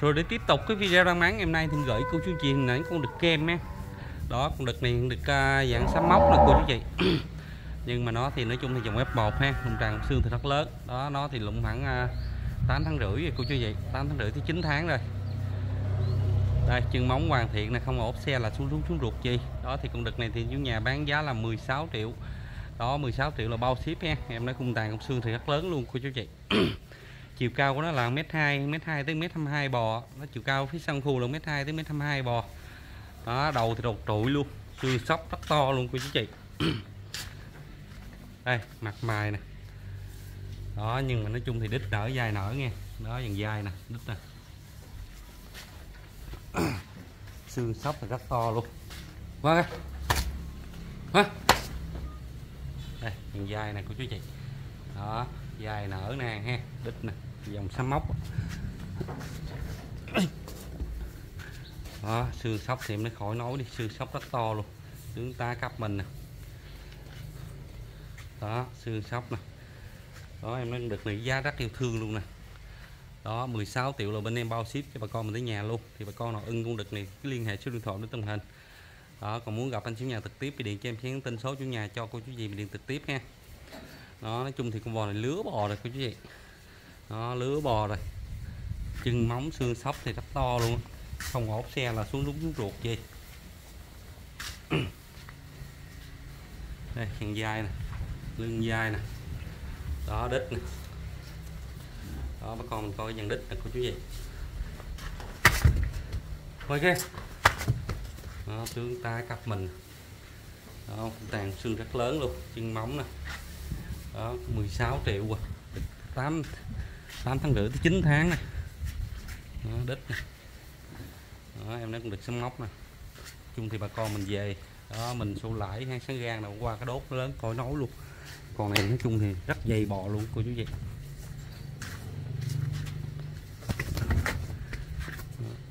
rồi để tiếp tục cái video đang bán ngày hôm nay thì gửi cô chú chị hình ảnh con đực kem nhé, đó con đực này được uh, à, dạng sám móc nè cô chú chị. Nhưng mà nó thì nói chung thì dòng F1 ha lùng tràng xương thì rất lớn. Đó nó thì lụng khoảng à, uh, 8 tháng rưỡi rồi cô chú chị. 8 tháng rưỡi tới 9 tháng rồi. Đây chân móng hoàn thiện này không ốp xe là xuống xuống xuống ruột gì đó thì con đực này thì chủ nhà bán giá là 16 triệu. Đó 16 triệu là bao ship ha. Em nói cung tàn công xương thì rất lớn luôn cô chú chị. chiều cao của nó là mét hai mét hai tới mét hai bò. Nó chiều cao phía sau khu là mét hai tới mét hai bò. Đó, đầu thì đột trụi luôn xương sóc rất to luôn cô chú chị. Đây, mặt mày nè. Đó, nhưng mà nói chung thì đít nở dài nở nghe. Đó, dần dài nè, đít nè. Xương sóc là rất to luôn. Qua hả đây, dần dài này cô chú chị. Đó, dài nở nè, ha, đít nè dòng xăm móc. Đó, xương sóc thì em nó khỏi nói đi, xương sóc rất to luôn. Tướng ta cấp mình nè. Đó, xương sóc nè. Đó, em nó được này, giá rất yêu thương luôn nè. Đó 16 triệu là bên em bao ship cho bà con mình tới nhà luôn. Thì bà con nào ưng con đực này cứ liên hệ số điện thoại để tầm hình. Đó, còn muốn gặp anh chủ nhà trực tiếp thì điện cho em nhắn tin số chủ nhà cho cô chú gì mình điện trực tiếp ha đó, nói chung thì con bò này lứa bò rồi, cô chú gì đó, lứa bò rồi. Chân móng, xương sóc thì rất to luôn không ốp xe là xuống đúng xuống ruột gì đây, hàng dai nè, lưng dai nè. Đó, đít nè. Đó, bà con mình coi dàn đít nè cô chú gì coi kia đó, tướng tay cặp mình. Đó tàn xương rất lớn luôn, chân móng nè. Đó 16 triệu à. 8 8 tháng rưỡi tới 9 tháng này đó, đít này. đó, em nó cũng được sắm móc nè. Chung thì bà con mình về. Đó mình xô lại hay sáng gan nào qua cái đốt lớn coi nấu luôn. Còn này nói chung thì rất dày bò luôn cô chú vậy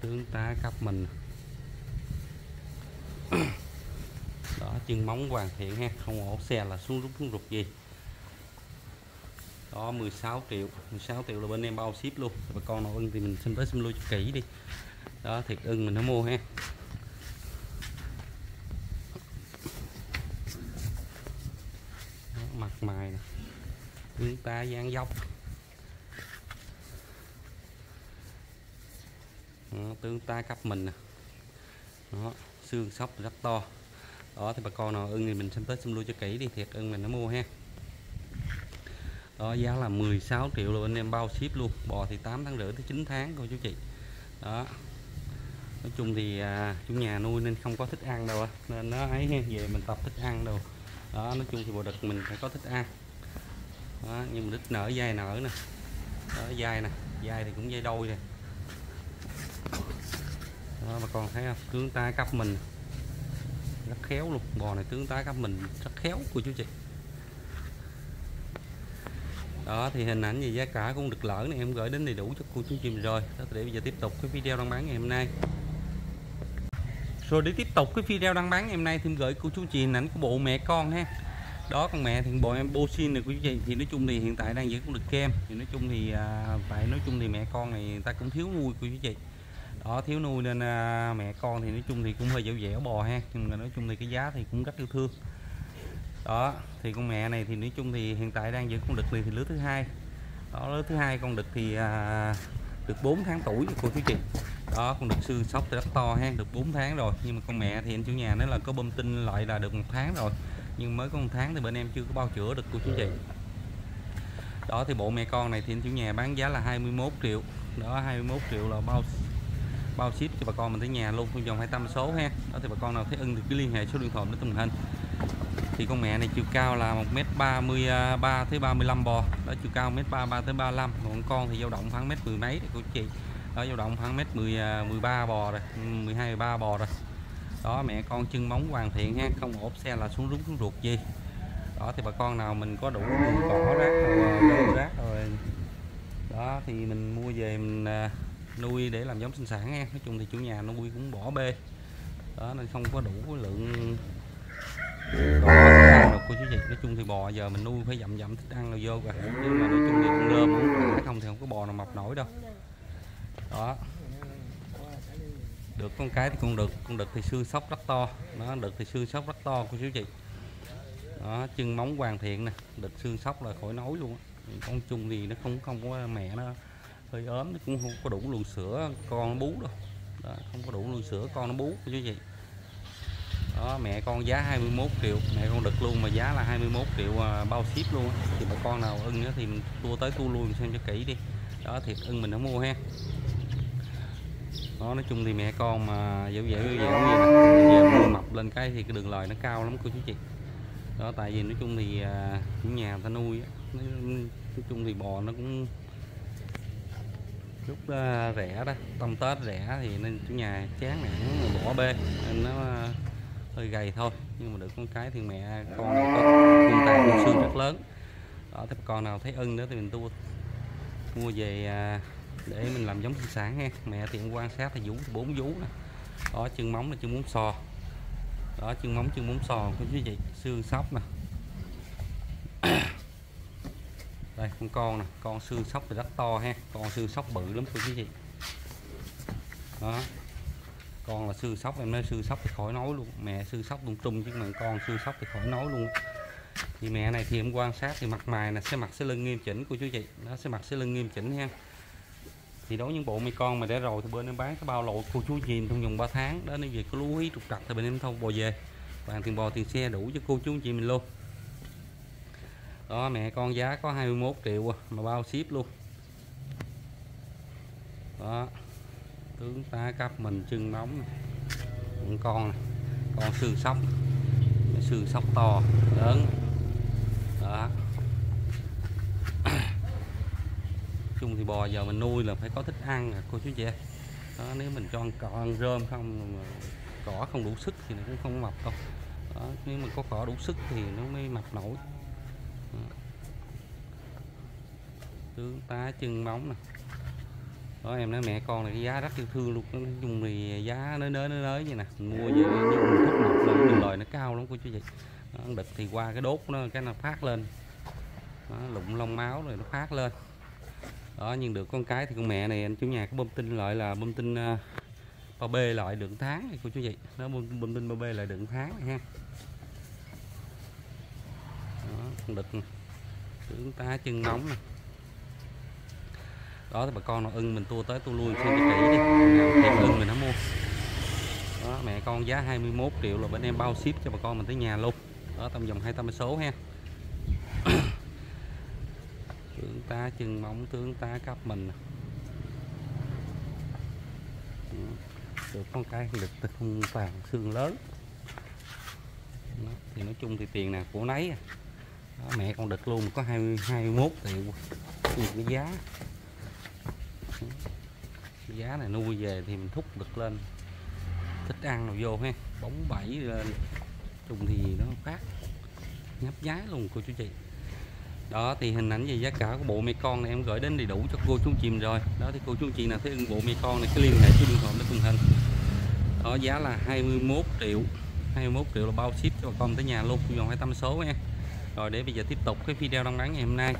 tướng tá cấp mình. Đó chân móng hoàn thiện ha không ổ xe là xuống rút xuống rụt gì có 16 triệu. 16 triệu là bên em bao ship luôn. Bà con nào ưng thì mình xin tới xin lui cho kỹ đi. Đó thiệt ưng mình nó mua ha. Đó, mặt mày nè. Tướng ta dáng dốc. Đó, tướng ta cấp mình nè. Đó, xương sóc rất to. Đó thì bà con nào ưng thì mình xin tới xin lui cho kỹ đi. Thiệt ưng mình nó mua ha đó giá là 16 triệu là bên em bao ship luôn. Bò thì 8 tháng rưỡi tới 9 tháng cô chú chị. Đó. Nói chung thì à, chủ nhà nuôi nên không có thích ăn đâu nên nó ấy về mình tập thích ăn đâu đó nói chung thì bộ đực mình phải có thích ăn. Đó, nhưng mà đứt nở dai nở nè. Đó dai nè dai thì cũng dai đôi nè. Đó bà con thấy không? Tướng ta cấp mình. Rất khéo luôn bò này tướng tá cấp mình rất khéo của chú chị đó thì hình ảnh về giá cả cũng được lỡ này em gửi đến đầy đủ cho cô chú chị rồi. Đó để bây giờ tiếp tục cái video đăng bán ngày hôm nay. Rồi để tiếp tục cái video đăng bán ngày hôm nay thì em gửi cô chú chị hình ảnh của bộ mẹ con ha. Đó con mẹ thì bộ em bosin này cô chú chị thì nói chung thì hiện tại đang giữ cũng được kem. Thì nói chung thì à, nói chung thì mẹ con này người ta cũng thiếu nuôi cô chú chị. Đó thiếu nuôi nên à, mẹ con thì nói chung thì cũng hơi dẻo dẻo bò ha. Nhưng mà nói chung thì cái giá thì cũng rất yêu thương đó thì con mẹ này thì nói chung thì hiện tại đang giữ con đực này thì lứa thứ hai. Đó lứa thứ hai con đực thì à, được 4 tháng tuổi cô chú chị. Đó con đực xương sóc thì rất to ha được 4 tháng rồi. Nhưng mà con mẹ thì anh chủ nhà nói là có bơm tinh lại là được một tháng rồi. Nhưng mới có một tháng thì bên em chưa có bao chữa được cô chú chị. Đó thì bộ mẹ con này thì anh chủ nhà bán giá là 21 triệu. Đó 21 triệu là bao bao ship cho bà con mình tới nhà luôn trong vòng 200 số ha. Đó thì bà con nào thấy ưng thì cứ liên hệ số điện thoại để tùng hình thì con mẹ này chiều cao là 1m33 à, tới 35 bò. Đó, chiều cao 1m33 tới 35 còn con thì dao động khoảng mét mười mấy của chị. Đó, dao động khoảng mét 10 13 à, bò rồi ừ, 12 13 bò rồi. Đó, mẹ con chân móng hoàn thiện ha, không ốp xe là xuống rúng, xuống ruột gì. Đó, thì bà con nào mình có đủ đường cỏ rác rồi à, rác rồi. Đó, thì mình mua về mình nuôi để làm giống sinh sản nha nói chung thì chủ nhà nuôi cũng bỏ bê. Đó, nên không có đủ lượng được cô chú chị nói chung thì bò giờ mình nuôi phải dặm dặm thích ăn rồi vô rồi. Nhưng mà nói chung thì con rơm không không thì không có bò nào mập nổi đâu. Đó. Được con cái thì con đực con đực thì xương sóc rất to. Nó đực thì xương sóc rất to cô chú chị đó chân móng hoàn thiện nè đực xương sóc là khỏi nói luôn á. con chung thì nó không không có mẹ nó hơi ốm nó cũng không có đủ luồng sữa con nó bú đâu. Đó, không có đủ luồng sữa con nó bú cô chú chị đó mẹ con giá 21 triệu. Mẹ con đực luôn mà giá là 21 triệu à, bao ship luôn thì bà con nào ưng thì mình tua tới tua luôn xem cho kỹ đi. Đó thiệt ưng mình nó mua ha. Đó nói chung thì mẹ con mà dẻo dẻo dẻo dẻo như về mập lên cái thì cái đường lời nó cao lắm cô chú chị. Đó tại vì nói chung thì à, chủ nhà ta nuôi nói, nói chung thì bò nó cũng lúc à, rẻ đó tông tết rẻ thì nên chủ nhà chán nản bỏ bê. Nên nó hơi gầy thôi, nhưng mà được con cái thì mẹ con này có cung tài cung xương rất lớn. Đó thì con nào thấy ưng nữa thì mình tua, mua về à, để mình làm giống sinh sản ha mẹ thì em quan sát thì vú, bốn vú nè. Đó, chân móng là chân muốn sò. Đó, chân móng, chân muốn sò có như vậy, xương sóc nè. Đây, con con nè, con xương sóc thì rất to ha. Con xương sóc bự lắm cô chú chị đó con là sư sóc, em nói sư sóc thì khỏi nói luôn. Mẹ sư sóc tung tung chứ mà con sư sóc thì khỏi nói luôn thì mẹ này thì em quan sát thì mặt mày là sẽ mặt sẽ lưng nghiêm chỉnh của chú chị. Nó sẽ mặt sẽ lưng nghiêm chỉnh ha thì đối với những bộ mấy con mà để rồi thì bên em bán cái bao lộ cô chú chị trong vòng 3 tháng. Đó nên về có lưu ý trục trặc thì bên em thông bò về. Bằng tiền bò, tiền xe đủ cho cô chú chị mình luôn. Đó, mẹ con giá có 21 triệu à, mà bao ship luôn. Đó tướng tá cấp mình chân nóng con con con xương sóc. Sư xương sóc to lớn. Đó. Chung thì bò giờ mình nuôi là phải có thích ăn à, cô chú chị. Đó nếu mình cho ăn cỏ ăn rơm không cỏ không đủ sức thì nó cũng không mập đâu. Đó, nếu mà có cỏ đủ sức thì nó mới mập nổi. Đó. tướng tá chân móng nè đó em nói mẹ con này cái giá rất yêu thương luôn. Nói chung thì giá nó nới nó nới vậy nè. Mình mua về nhưng mình một lần lên đường nó cao lắm cô chú chị đó, đực thì qua cái đốt nó cái nó phát lên. Đó, lụng lông máu rồi nó phát lên. Đó nhưng được con cái thì con mẹ này anh chủ nhà có bơm tinh loại là bơm tinh ờ, ba b loại đựng tháng này cô chú chị nó bơm, bơm tinh ba b lại đựng tháng này ha. Đó, con đực tướng tá chân nóng này đó thì bà con nó ưng mình tua tới tua lui xem cho kỹ đi. Nào ưng mình nó mua? Đó mẹ con giá 21 triệu là bên em bao ship cho bà con mình tới nhà luôn. Đó tầm dòng 200 số ha. Tướng tá chân móng tướng tá cấp mình được con cái lực không toàn xương lớn. Đó. thì nói chung thì tiền nào của nấy à. đó, mẹ con đực luôn có 20, 21 triệu. Cái giá giá này nuôi về thì mình thúc được lên. Thích ăn nào vô ha. Bóng bẫy lên. Trùng thì nó khác. Nhấp giá luôn, cô chú chị. Đó, thì hình ảnh về giá cả của bộ mẹ con này em gửi đến đầy đủ cho cô chú chị rồi. Đó, thì cô chú chị nào thấy ưng bộ mẹ con này, cái liên hệ số điện thoại để cùng hình. Đó, giá là 21 triệu. 21 triệu là bao ship cho bà con tới nhà luôn. Vòng 200 số nha. Rồi, để bây giờ tiếp tục cái video đăng bán ngày hôm nay.